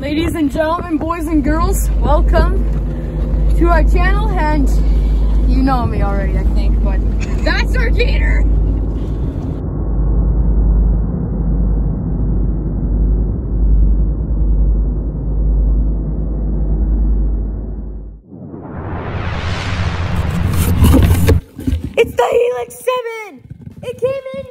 Ladies and gentlemen, boys and girls, welcome to our channel and you know me already, I think, but that's our gator! It's the Helix 7! It came in,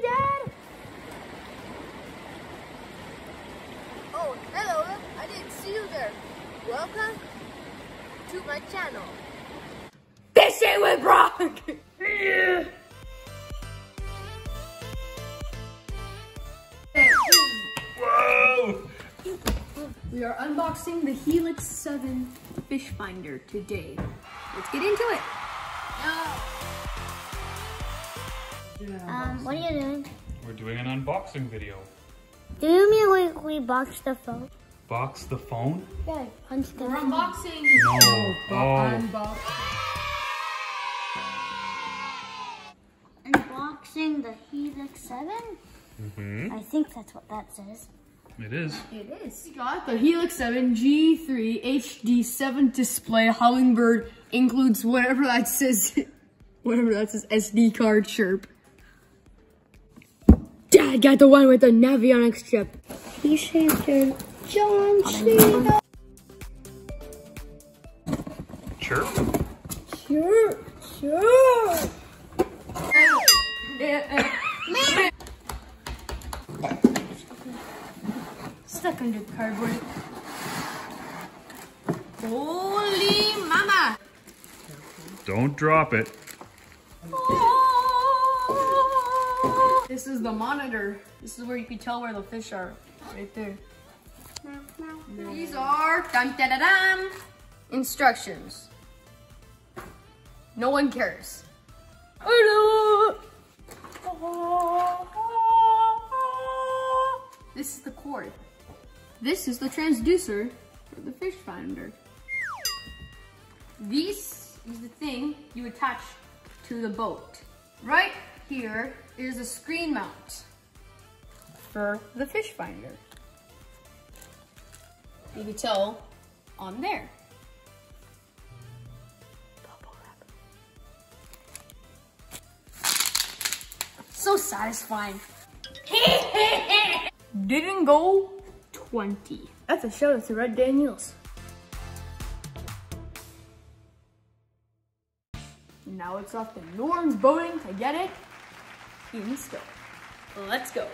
fish finder today. Let's get into it. Um, what are you doing? We're doing an unboxing video. Do you mean like we box the phone? Box the phone? Yeah, punch the We're phone. unboxing. No. Oh. Unboxing the Helix 7? hmm I think that's what that says. It is. It is. We got the Helix 7 G3 HD7 display Humminbird includes whatever that says, whatever that says SD card chirp. Dad got the one with the Navionics chip. He shaved your John Cena. Chirp. Sure, sure. Stuck under cardboard. Holy mama! Don't drop it. Oh! This is the monitor. This is where you can tell where the fish are. Right there. These are dun, da, da, dum, instructions. No one cares. This is the cord. This is the transducer for the fish finder. This is the thing you attach to the boat. Right here is a screen mount for the fish finder. You can tell on there. So satisfying. Didn't go 20. That's a shout out to Red Daniels. Now it's off to Norm's boating to get it installed. Let's go.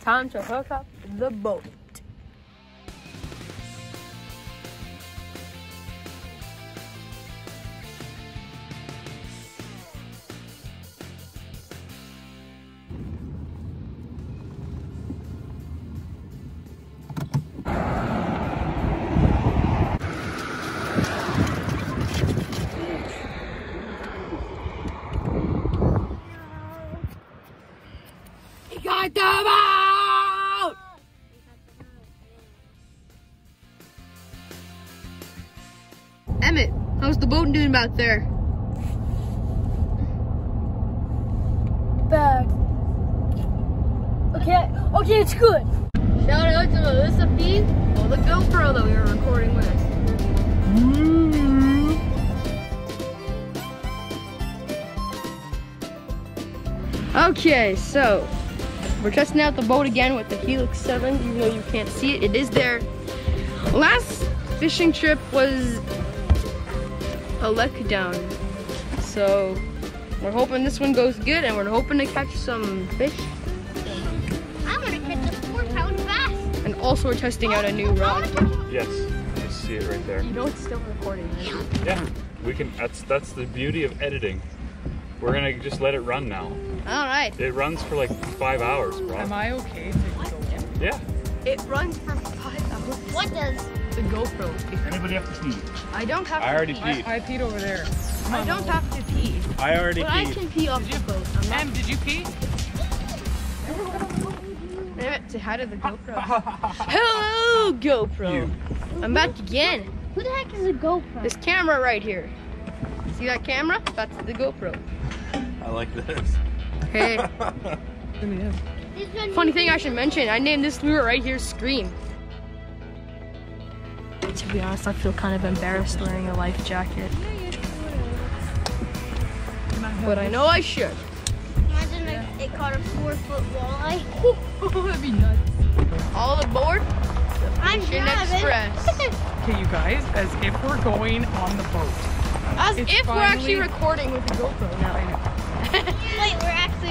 Time to hook up the boat. Got the boat! Emmett, how's the boat doing back there? Bad. Okay, okay, it's good. Shout out to Melissa P. Oh, the GoPro that we were recording with. Mm-hmm. Okay, so we're testing out the boat again with the Helix 7, even though you can't see it. It is there. Last fishing trip was a letdown. So we're hoping this one goes good and we're hoping to catch some fish. I'm gonna catch a four pound bass. And also we're testing out a new oh, rod. Oh, oh. Yes. I see it right there. You know it's still recording, right? Yeah. We can. That's that's the beauty of editing. We're gonna just let it run now. All right. It runs for like five hours, bro. Am I okay to go? Yeah. It runs for five hours. What does? The GoPro. Anybody have to pee? I don't have I to already pee. peed. I peed over there. I don't have to pee. I already But I can pee off the boat. I'm not Em, did you pee? Damn it, say hi to the GoPro. Hello, GoPro. I'm back again. Who the heck is a GoPro? This camera right here. See that camera? That's the GoPro. I like this. Hey, funny thing I should mention, I named this lure right here Scream. To be honest, I feel kind of embarrassed wearing a life jacket. But I know I should. Imagine if it caught a four foot walleye. That'd be nuts. All aboard I'm Fishing driving. Express. Okay, you guys, as if we're going on the boat. As It's if we're actually recording with the GoPro now.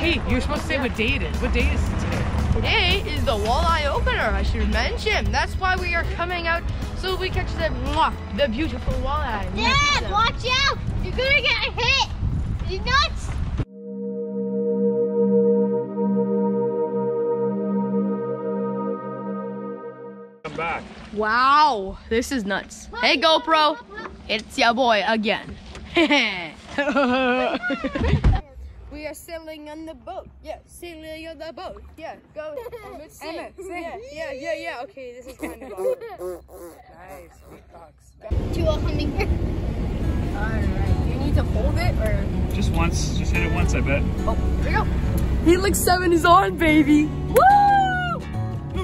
Wait, we're actually. Hey, you're supposed to say what day it is. What day is it today? Today is the walleye opener, I should mention. That's why we are coming out so we catch the mwah, the beautiful walleye. Dad, watch out! You're gonna get hit. You nuts? Come back. Wow, this is nuts. Hey GoPro, it's your boy again. we are sailing on the boat. Yeah, sailing on the boat. Yeah, go. Emmett, sing. Emmett, sing. Yeah, yeah, yeah, yeah. Okay, this is kind of awkward. Nice, beatbox. To a hummingbird. Alright, you need to hold it or. Just once. Just hit it once, I bet. Oh, here we go. Helix 7 is on, baby. Woo! The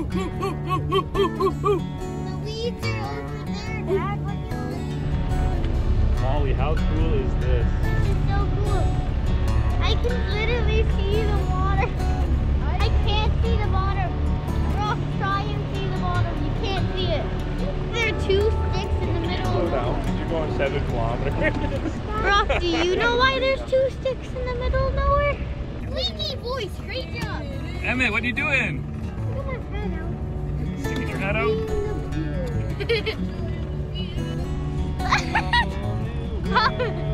weeds are over there, Dad. Look at the Molly, how cool is this? Can literally see the water. I can't see the bottom. Ross, try and see the bottom. You can't see it. There are two sticks in the middle. Slow down. You're going seven kilometers. Ross, do you know why there's two sticks in the middle of nowhere? Squeaky voice, great job. Emmett, what are you doing? Look at my head out. Sticking your head out?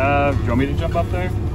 Uh, do you want me to jump up there?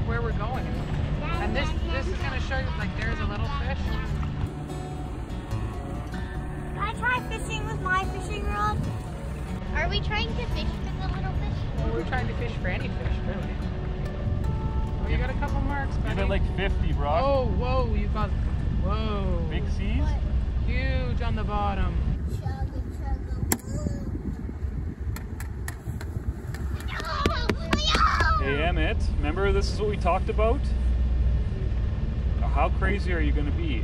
Like where we're going. And this this is gonna show you like there's a little fish. Can I try fishing with my fishing rod? Are we trying to fish for the little fish? Well, we're trying to fish for any fish, really. Oh, you got a couple marks, Give buddy. it like 50, bro. Oh, whoa, you got whoa. Big seas? Huge on the bottom. Hey, Emmett, remember this is what we talked about? How crazy are you going to be?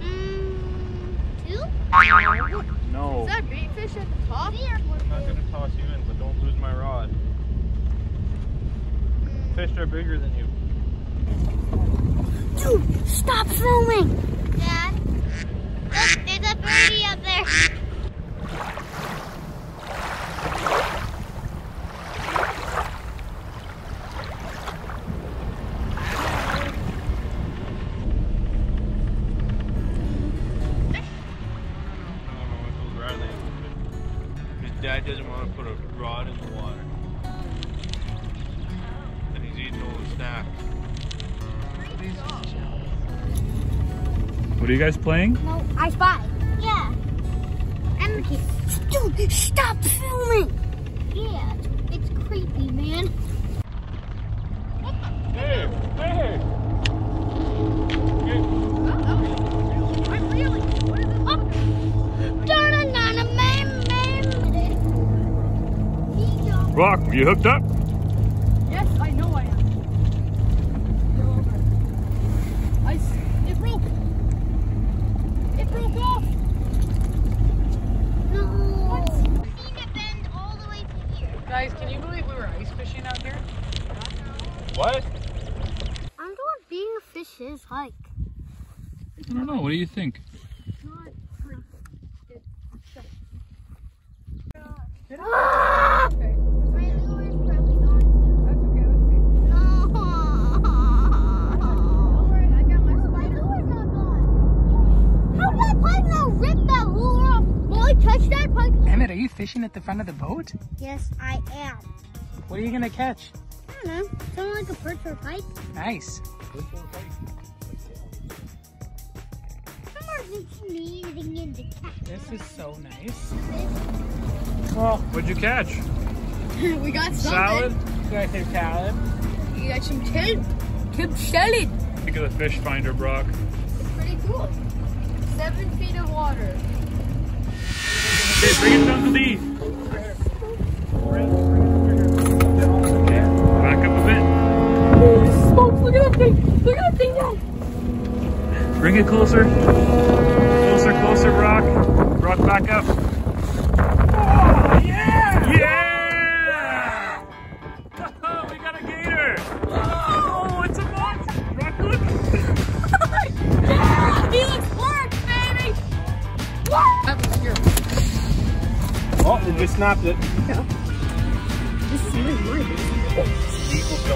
Mm, two? No. Is that bait fish at the top? I'm not gonna toss you in, but don't lose my rod. Fish are bigger than you. Dude, stop filming! Dad, look, there's a birdie up there. What are you guys playing? No, I spy. Yeah. I'm Emily, dude, stop filming. Yeah, it's, it's creepy, man. Hey, hey. Rock, you hooked up? Yes, I know I am. I s- it broke. It broke off. No. Seen it bend all the way to here. Guys, can you believe we were ice fishing out here? What? I wonder what being a fish is like. I don't know. What do you think? Ah! Okay. My lure's probably gone too. That's okay. Let's see. No. I got my My lure's not gone. How did that pike not rip that lure off? Will touch that pike? Emmett, are you fishing at the front of the boat? Yes, I am. What are you gonna catch? I don't know. Something like a perch or a pike. Nice. Someone's sneezing in the cat. This is so nice. Well, what'd you catch? we got something. Salad? Do I say salad? You got some kid, kid salad. Think of the fish finder, Brock. It's pretty cool. Seven feet of water. Okay, bring it down to the. Back up a bit. Smokes, look at that thing. Look at that thing down. Bring it closer. Closer, closer, Brock. Brock, back up. Oh, yeah! Yeah! we got a gator! Oh, it's a monster! Brock, look! He looks work, baby. That was scary. Oh, they just snapped it. This is really my business. Eagle's.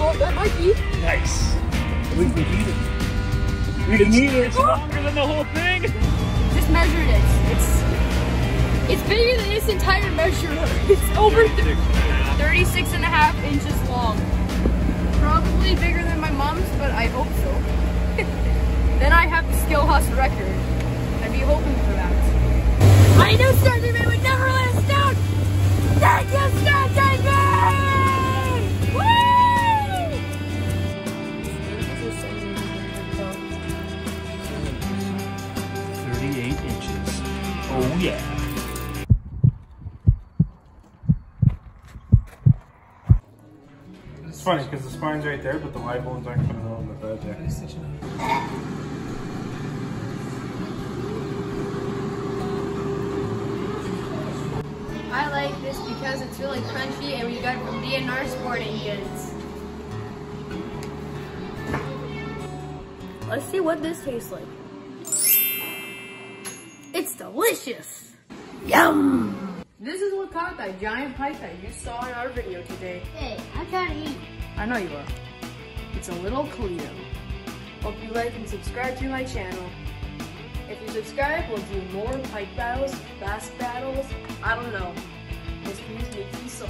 Oh, that might be. Nice. We can eat it. We can eat it. It's longer than the whole thing. Just measured it. It's it's bigger than this entire measure. It's over th- 36 and a half inches long. Probably bigger than my mom's, but I hope so. then I have the skill hustle record. I'd be hoping for that. I knew Slenderman would never let us down! Thank you, Slenderman! Funny because the spine's right there, but the live bones aren't coming out on the bed there. I like this because it's really crunchy and we got it from DNR Sporting Goods. Let's see what this tastes like. It's delicious. Yum! This is what caught that giant pike that you saw in our video today. Hey, I'm trying to eat. I know you are. It's a little Cleo. Hope you like and subscribe to my channel. If you subscribe, we'll do more pike battles, bass battles, I don't know. This make me so